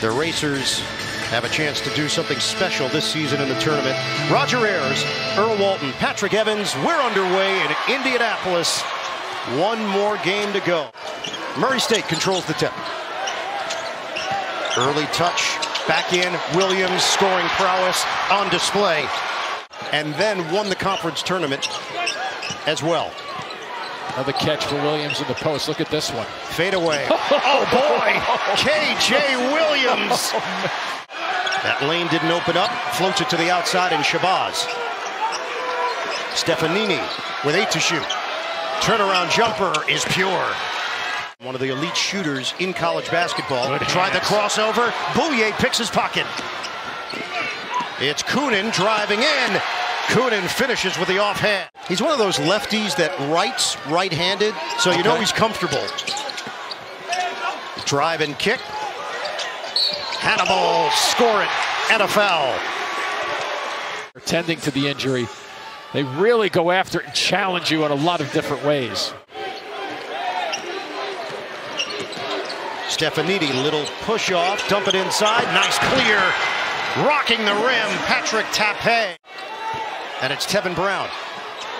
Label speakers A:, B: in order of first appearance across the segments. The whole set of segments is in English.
A: The Racers have a chance to do something special this season in the tournament. Roger Ayers, Earl Walton, Patrick Evans, we're underway in Indianapolis. One more game to go. Murray State controls the tip. Early touch, back in, Williams scoring prowess on display. And then won the conference tournament as well.
B: Another catch for Williams in the post. Look at this one.
A: Fade away. oh boy! KJ Williams. Oh, that lane didn't open up. Floats it to the outside and Shabazz. Stefanini with eight to shoot. Turnaround jumper is pure. One of the elite shooters in college basketball.
B: Good
A: Tried the crossover. Bouyea picks his pocket. It's Kunen driving in. Kunen finishes with the offhand. He's one of those lefties that writes right-handed, so you know he's comfortable. Drive and kick. Hannibal score it and a foul.
B: Tending to the injury. They really go after it and challenge you in a lot of different ways.
A: Stefanini, little push off, dump it inside, nice clear, rocking the rim, Patrick Tape. And it's Tevin Brown.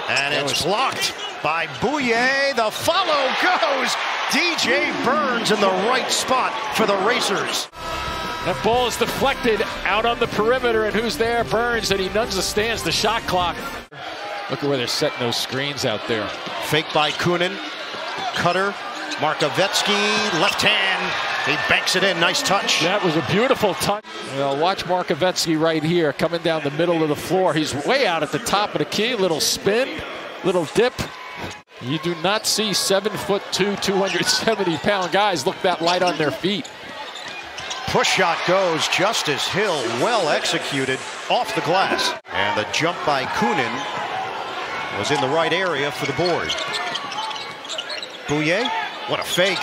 A: And
B: That
A: it's blocked by Bouyea. The follow goes. DJ Burns in the right spot for the Racers.
B: That ball is deflected out on the perimeter, and who's there? Burns, and he understands the stands the shot clock. Look at where they're setting those screens out there.
A: Fake by Kunen. Cutter. Markovetsky, left hand. He banks it in. Nice touch.
B: That was a beautiful touch. Well, watch Markovetsky right here coming down the middle of the floor. He's way out at the top of the key. Little spin, little dip. You do not see seven foot two, 270 pound guys look that light on their feet.
A: Push shot goes. Justice Hill, well executed, off the glass. And the jump by Kunen was in the right area for the board. Bouyea, what a fake.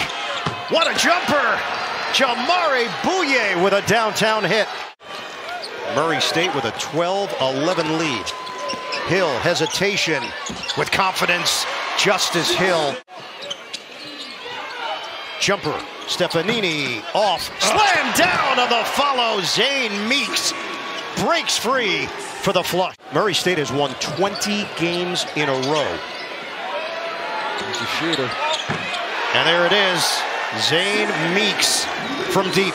A: What a jumper! Jamaree Bouyea with a downtown hit. Murray State with a 12-11 lead. Hill, hesitation with confidence. Justice Hill. Jumper, Stefanini off, slam down on the follow. Zane Meeks breaks free for the flush. Murray State has won 20 games in a row.
B: He's a shooter.
A: And there it is, Zane Meeks from deep.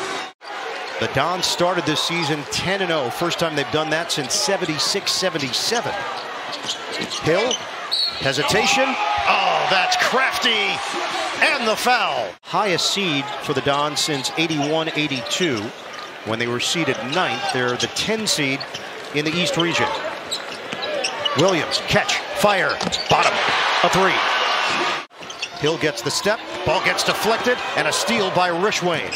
A: The Dons started this season 10-0. First time they've done that since 76-77. Hill, hesitation. Oh, that's crafty. And the foul. Highest seed for the Dons since 81-82 when they were seeded ninth. They're the 10 seed in the East region. Williams, catch, fire, bottom, a three. Hill gets the step, ball gets deflected, and a steal by Rishwain.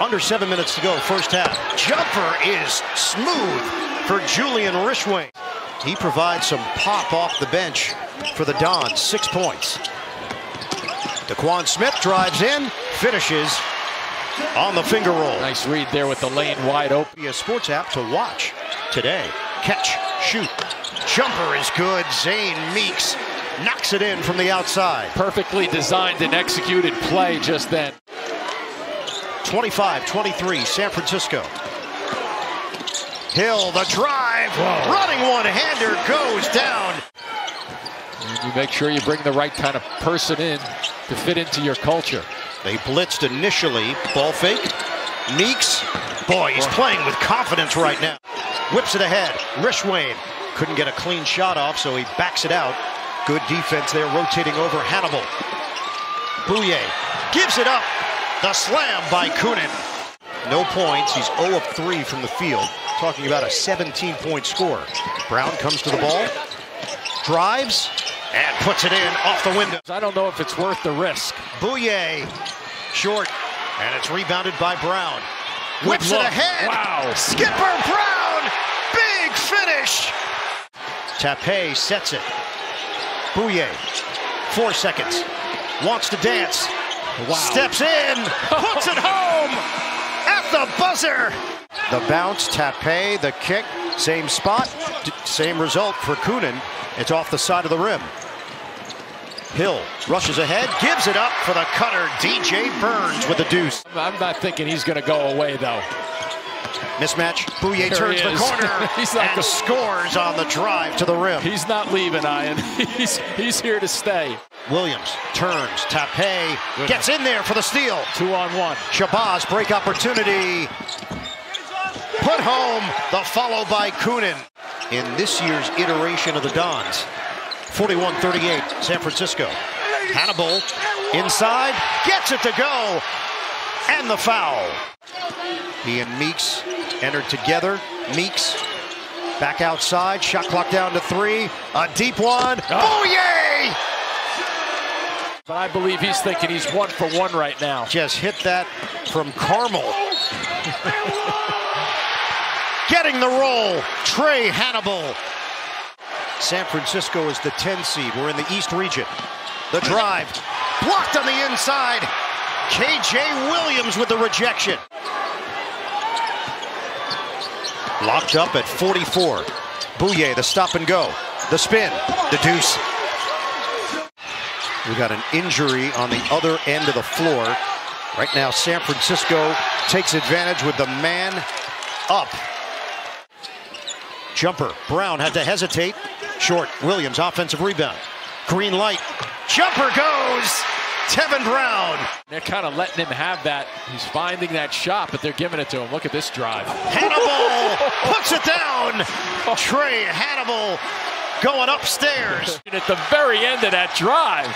A: Under seven minutes to go, first half. Jumper is smooth for Julian Rishwain. He provides some pop off the bench for the Dons, six points. Daquan Smith drives in, finishes on the finger roll.
B: Nice read there with the lane wide open.
A: Be a sports app to watch today. Catch, shoot. Jumper is good. Zane Meeks knocks it in from the outside.
B: Perfectly designed and executed play just then.
A: 25-23, San Francisco. Hill, the drive,
B: Whoa.
A: running one-hander goes down.
B: And you make sure you bring the right kind of person in to fit into your culture.
A: They blitzed initially, ball fake. Meeks, boy, he's playing with confidence right now. Whips it ahead. Rishwain couldn't get a clean shot off, so he backs it out. Good defense there, rotating over Hannibal. Bouyea gives it up. The slam by Kunen. No points. He's 0 of 3 from the field. Talking about a 17-point score. Brown comes to the ball, drives, and puts it in off the window.
B: I don't know if it's worth the risk.
A: Bouyea, short, and it's rebounded by Brown. Whips it ahead.
B: Wow.
A: Skipper Brown, big finish. Tape sets it. Bouyea, four seconds, wants to dance,
B: Wow.
A: steps in, puts it home at the buzzer. The bounce, Tape, the kick, same spot, same result for Kunen. It's off the side of the rim. Hill rushes ahead, gives it up for the cutter. DJ Burns with the deuce.
B: I'm not thinking he's going to go away, though.
A: Mismatch. Bouyea
B: There
A: turns the
B: is.
A: corner
B: He's not
A: and scores on the drive to the rim.
B: He's not leaving, Ian. He's, he's here to stay.
A: Williams turns. Tape gets in there for the steal.
B: Two on one.
A: Shabazz break opportunity. Put home the follow by Kunen in this year's iteration of the Dons. 41-38, San Francisco. Hannibal inside, gets it to go, and the foul. He and Meeks entered together. Meeks back outside, shot clock down to three. A deep one. Booyah!
B: But I believe he's thinking he's one for one right now.
A: Just hit that from Carmel. Getting the roll, Trae Hannibal. San Francisco is the 10 seed. We're in the East region. The drive, blocked on the inside. KJ Williams with the rejection. Locked up at 44. Bouyea, the stop and go. The spin, the deuce. We got an injury on the other end of the floor. Right now, San Francisco takes advantage with the man up. Jumper. Brown had to hesitate. Short. Williams, offensive rebound. Green light. Jumper goes. Tevin Brown.
B: They're kind of letting him have that. He's finding that shot, but they're giving it to him. Look at this drive.
A: Hannibal puts it down. Trae Hannibal going upstairs.
B: At the very end of that drive,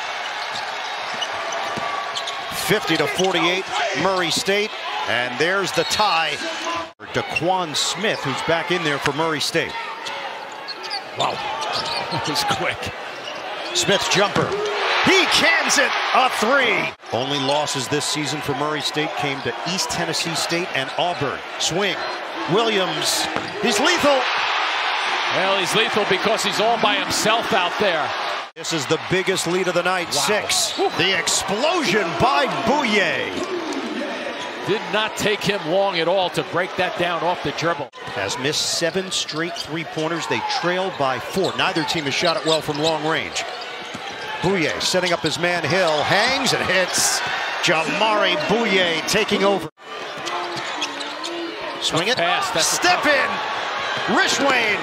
A: 50 to 48, Murray State. And there's the tie. Daquan Smith, who's back in there for Murray State.
B: wow, that was quick.
A: Smith's jumper. He cans it a three. Only losses this season for Murray State came to East Tennessee State and Auburn. Swing. Williams. He's lethal.
B: Well, he's lethal because he's all by himself out there.
A: This is the biggest lead of the night.
B: Wow.
A: Six. The explosion by Bouyea.
B: Did not take him long at all to break that down off the dribble.
A: Has missed seven straight three pointers. They trail by four. Neither team has shot it well from long range. Bouyea setting up his man Hill. Hangs and hits. Jamaree Bouyea taking over. Swing it.
B: pass, that's
A: Step in. Rishwain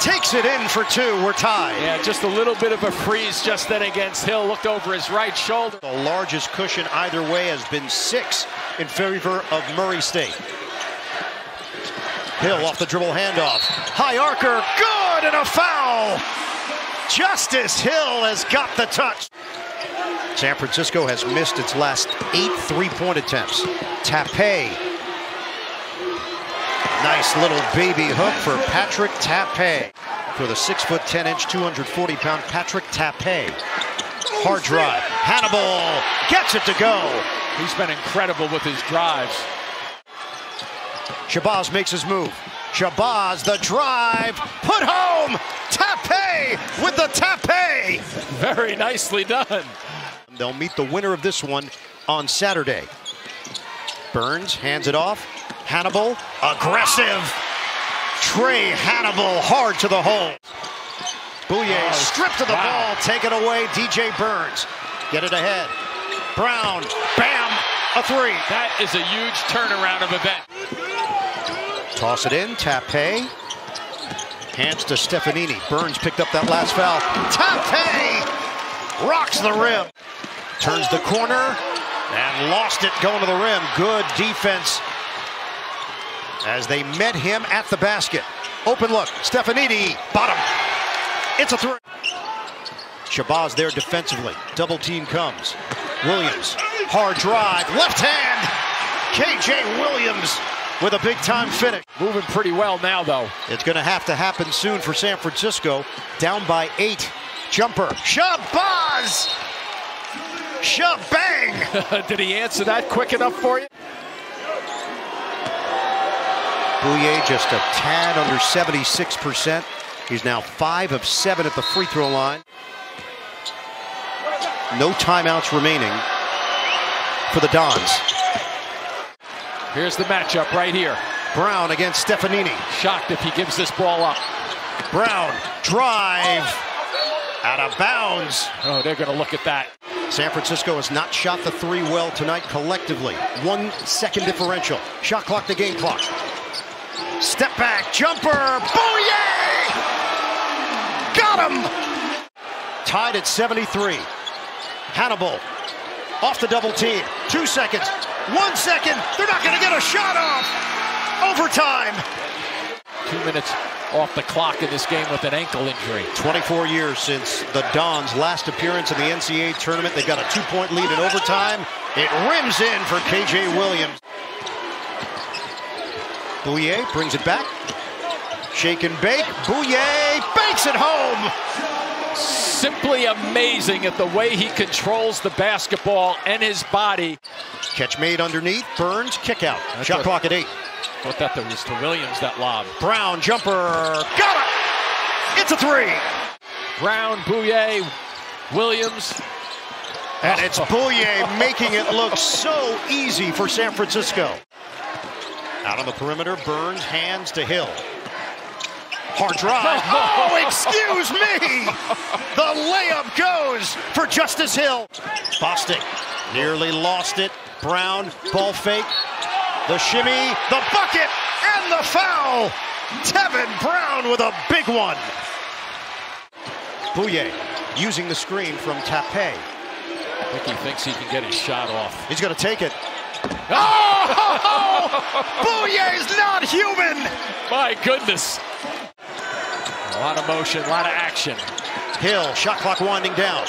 A: takes it in for two. We're tied.
B: Yeah, just a little bit of a freeze just then against Hill. Looked over his right shoulder.
A: The largest cushion either way has been six in favor of Murray State. Hill off the dribble handoff. High archer, good, and a foul. Justice Hill has got the touch. San Francisco has missed its last eight three-point attempts. Tape. Nice little baby hook for Patrick Tape. For the six foot ten inch, 240 pound Patrick Tape. Hard drive. Hannibal gets it to go.
B: He's been incredible with his drives.
A: Shabazz makes his move. Shabazz, the drive, put home. Tape with the tape.
B: Very nicely done.
A: They'll meet the winner of this one on Saturday. Burns hands it off. Hannibal, aggressive. Trae Hannibal, hard to the hole. Bouyea
B: Oh,
A: stripped of the
B: wow.
A: ball, taken away. DJ Burns, get it ahead. Brown, bam, a three.
B: That is a huge turnaround of event.
A: Toss it in, Tape. Hands to Stefanini. Burns picked up that last foul. Tape rocks the rim. Turns the corner and lost it going to the rim. Good defense as they met him at the basket. Open look. Stefanini, bottom. It's a three. Shabazz there defensively. Double team comes. Williams, hard drive, left hand. KJ Williams with a big time finish.
B: Moving pretty well now, though.
A: It's going to have to happen soon for San Francisco. Down by eight. Jumper. Shabazz! Shabang!
B: Did he answer that quick enough for you?
A: Bouyea just a tad under 76%. He's now five of seven at the free throw line. No timeouts remaining for the Dons.
B: Here's the matchup right here.
A: Brown against Stefanini.
B: Shocked if he gives this ball up.
A: Brown, drive. Out of bounds.
B: Oh, they're going to look at that.
A: San Francisco has not shot the three well tonight collectively. One second differential. Shot clock, the game clock. Step back, jumper, booyah! Got him! Tied at 73. Hannibal off the double team. Two seconds. One second. They're not going to get a shot off. Overtime.
B: Two minutes off the clock in this game with an ankle injury.
A: 24 years since the Dons' last appearance in the NCAA tournament. They've got a two-point lead in overtime. It rims in for KJ Williams. Bouyea brings it back. Shake and bake. Bouyea banks it home.
B: Simply amazing at the way he controls the basketball and his body.
A: Catch made underneath. Burns, kick out.
B: That's
A: Shot
B: a-
A: clock at eight.
B: Thought that was to Williams, that lob.
A: Brown, jumper. Got it. It's a three.
B: Brown, Bouyea, Williams.
A: And it's oh. Bouyea making it look so easy for San Francisco. Out on the perimeter, Burns hands to Hill. Hard drive. Oh, excuse me! The layup goes for Justice Hill. Bostic nearly lost it. Brown, ball fake. The shimmy, the bucket, and the foul. Tevin Brown with a big one. Bouyea using the screen from Tape.
B: I think he thinks he can get his shot off.
A: He's going to take it. Oh! Bouyea's not human!
B: My goodness. A lot of motion, a lot of action.
A: Hill, shot clock winding down.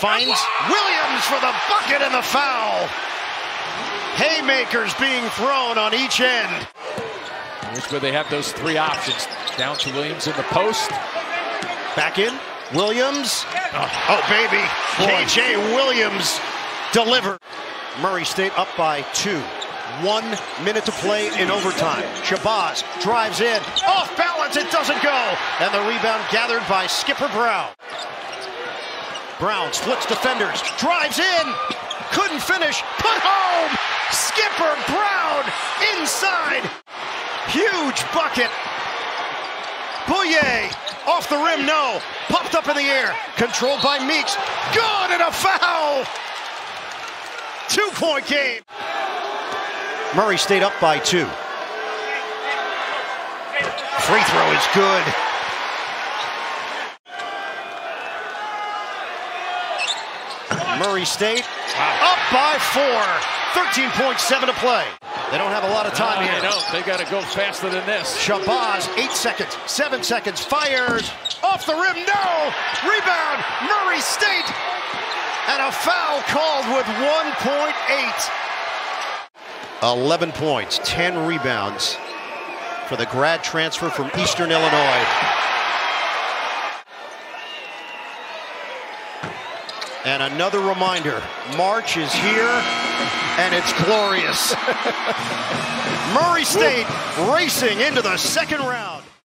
A: Finds Williams for the bucket and the foul. Haymakers being thrown on each end.
B: Here's where they have those three options. Down to Williams in the post.
A: Back in. Williams. Oh, oh baby. KJ Williams delivered. Murray State up by two. One minute to play in overtime. Shabazz drives in. Off balance. It doesn't go. And the rebound gathered by Skipper Brown. Brown splits defenders. Drives in. Couldn't finish. Put home. Skipper Brown inside. Huge bucket. Bouyea off the rim, no. Popped up in the air. Controlled by Meeks. Good and a foul. Two point game. Murray stayed up by two. Free throw is good. Murray State up by four. 13.7 to play. They don't have a lot of time
B: No,
A: here.
B: they don't. They got to go faster than this.
A: Shabazz, eight seconds, seven seconds, fires, off the rim, no! Rebound, Murray State! And a foul called with 1.8. 11 points, 10 rebounds for the grad transfer from Eastern Illinois. And another reminder March is here, and it's glorious. Murray State racing into the second round.